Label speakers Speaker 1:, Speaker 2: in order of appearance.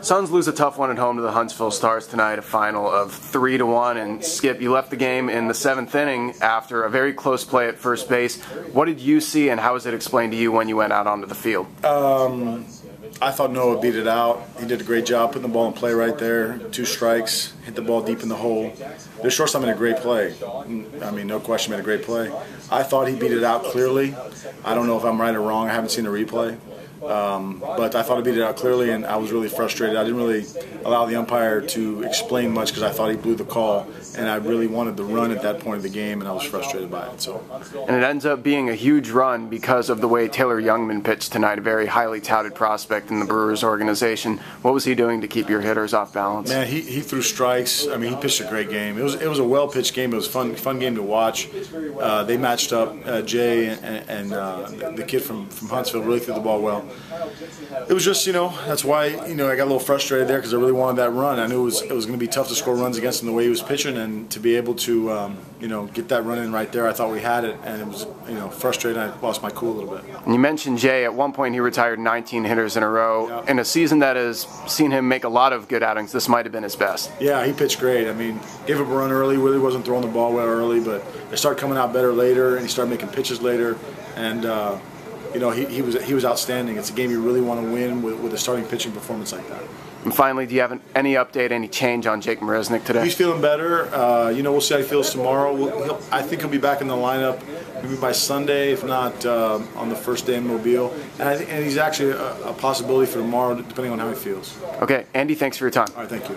Speaker 1: Suns lose a tough one at home to the Huntsville Stars tonight, a final of three to one. And Skip, you left the game in the seventh inning after a very close play at first base. What did you see, and how was it explained to you when you went out onto the field?
Speaker 2: Um, I thought Noah beat it out. He did a great job putting the ball in play right there. Two strikes, hit the ball deep in the hole. The shortstop made a great play. I mean, no question, made a great play. I thought he beat it out clearly. I don't know if I'm right or wrong. I haven't seen the replay. Um, but I thought I beat it out clearly, and I was really frustrated. I didn't really allow the umpire to explain much because I thought he blew the call, and I really wanted the run at that point of the game, and I was frustrated by it. So,
Speaker 1: and it ends up being a huge run because of the way Taylor Jungmann pitched tonight, a very highly touted prospect in the Brewers organization. What was he doing to keep your hitters off balance?
Speaker 2: Man, he, he threw strikes. I mean, he pitched a great game. It was it was a well pitched game. It was fun fun game to watch. Uh, they matched up. Uh, Jay and, and uh, the kid from from Huntsville really threw the ball well it was just, you know, that's why, you know, I got a little frustrated there because I really wanted that run. I knew it was it was going to be tough to score runs against him the way he was pitching, and to be able to, um, you know, get that run in right there, I thought we had it, and it was, you know, frustrating. I lost my cool a little bit.
Speaker 1: You mentioned Jay. At one point, he retired 19 hitters in a row. In a season that has seen him make a lot of good outings, this might have been his best.
Speaker 2: Yeah, he pitched great. I mean, gave up a run early. Really wasn't throwing the ball well early, but they started coming out better later, and he started making pitches later, and. Uh, you know, he, he was he was outstanding. It's a game you really want to win with, with a starting pitching performance like that.
Speaker 1: And finally, do you have any update, any change on Jake Marisnick today?
Speaker 2: He's feeling better. Uh, you know, we'll see how he feels tomorrow. We'll, I think he'll be back in the lineup maybe by Sunday, if not uh, on the first day in Mobile. And, I, and he's actually a, a possibility for tomorrow, depending on how he feels.
Speaker 1: Okay, Andy, thanks for your time.
Speaker 2: All right, thank you.